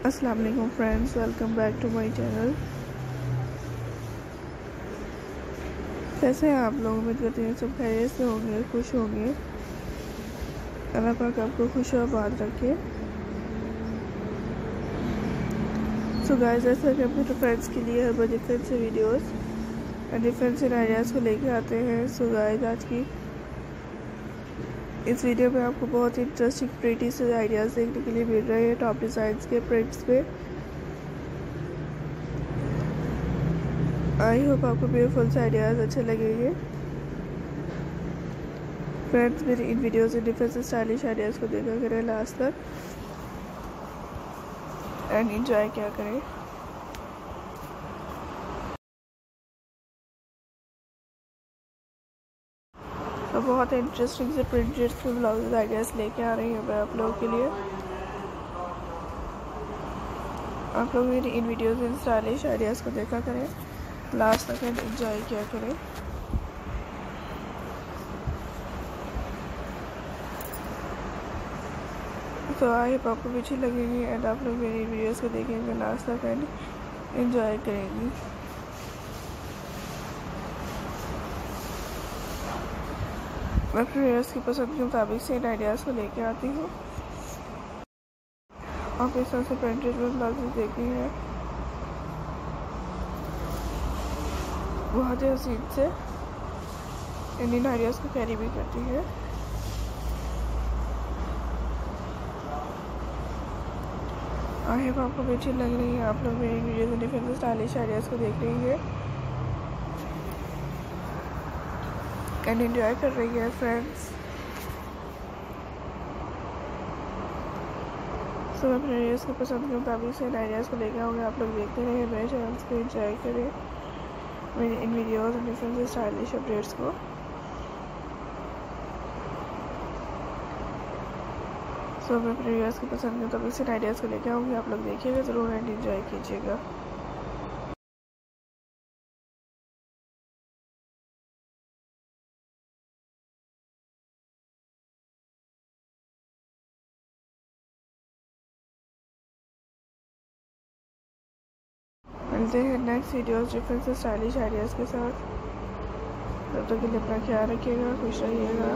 अस्सलाम वालेकुम friends welcome back to my channel कैसे हैं आप लोग? उम्मीद करते हैं सब खैरियत से होंगे, खुश होंगे। अल्लाह पाक आपको खुश और आबाद रखे। सो गाइस ऐसा कि अपने फ्रेंड्स के लिए हर बार डिफरेंट से वीडियोस डिफरेंट से आइडियाज़ को लेकर आते हैं। सो गाइस आज की इस वीडियो में आपको बहुत ही इंटरेस्टिंग प्रिंटी से आइडियाज़ देखने के लिए मिल रहे हैं टॉप डिज़ाइंस के प्रिंट्स पे। आई होप आपको ब्यूटीफुल से आइडियाज़ अच्छे लगेंगे। फ्रेंड्स मेरी इन वीडियोस में डिफरेंट स्टाइलिश आइडियाज़ को देखा करें लास्ट तक। एंड इंजॉय क्या करें। तो बहुत इंटरेस्टिंग से प्रिंटेड के ब्लाउज आइडियाज़ लेके आ रही हूँ मैं आप लोगों के लिए। आप लोग मेरी इन वीडियोस में स्टाइलिश आइडियाज़ को देखा करें। लास्ट तक एंजॉय किया करें। तो आई होप आपको अच्छी लगेगी एंड आप लोग मेरी वीडियोस को देखेंगे। लास्ट तक एंड एंजॉय करेंगी। मैं प्रेयर्स की पसंद के मुताबिक से इन आइडियाज़ को लेकर आती हूँ। आप इस तरह से प्रिंटेड में ब्लाउजेज देखी हैं। बहुत ही हसीन से इंडियन आइडियाज़ को कैरी भी करती है। आई होप आपको भी अच्छी लग रही है। आप लोग मेरी वीडियो में डिफरेंट स्टाइलिश आइडियाज़ को देख रही है। एंड एंजॉय कर रही है फ्रेंड्स सो मैं अपने वीडियोस को पसंद के मुताबिक से आइडियाज़ को लेकर आऊँगी आप लोग देखते रहे मेरे चैनल को एंजॉय करें मेरे इन वीडियोस और डिफरेंट स्टाइलिश अपडेट्स को। सो मैं अपने वीडियोस को पसंद के मुताबिक से आइडियाज़ को लेकर आऊँगी आप लोग देखिएगा ज़रूर एंड एंजॉय कीजिएगा। मिलते हैं नेक्स्ट वीडियोस डिफरेंट से स्टाइलिश आइडियाज़ के साथ। तब तक तो के लिए अपना ख्याल रखिएगा, खुश रहिएगा।